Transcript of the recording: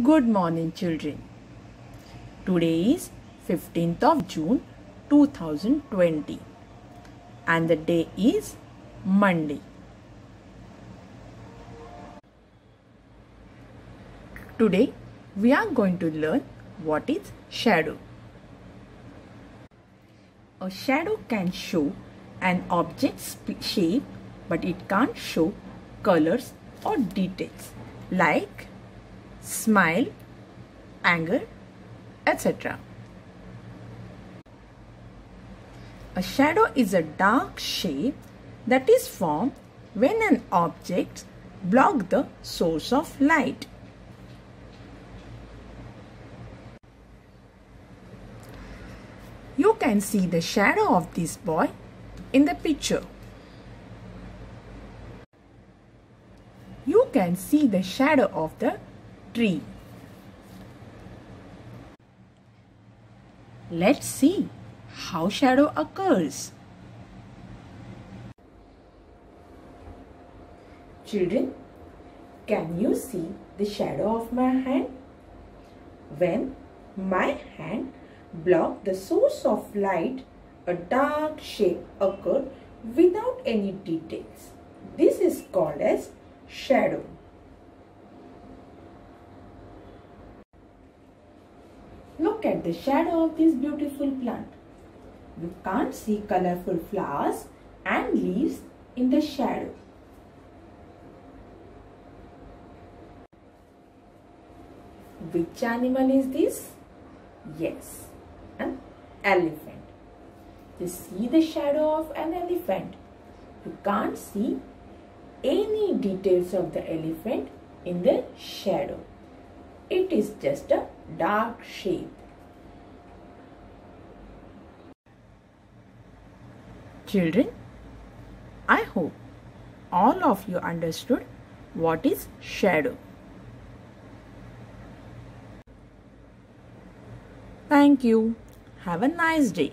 Good morning, children. Today is 15th of June 2020 and the day is Monday. Today we are going to learn what is shadow. A shadow can show an object's shape but it can't show colors or details like smile, anger, etc. A shadow is a dark shape that is formed when an object blocks the source of light. You can see the shadow of this boy in the picture. You can see the shadow of the tree. Let's see how shadow occurs. Children, can you see the shadow of my hand? When my hand blocked the source of light, a dark shape occurred without any details. This is called as shadow. Look at the shadow of this beautiful plant. You can't see colorful flowers and leaves in the shadow. Which animal is this? Yes, an elephant. You see the shadow of an elephant. You can't see any details of the elephant in the shadow. It is just a dark shape. Children, I hope all of you understood what is shadow. Thank you. Have a nice day.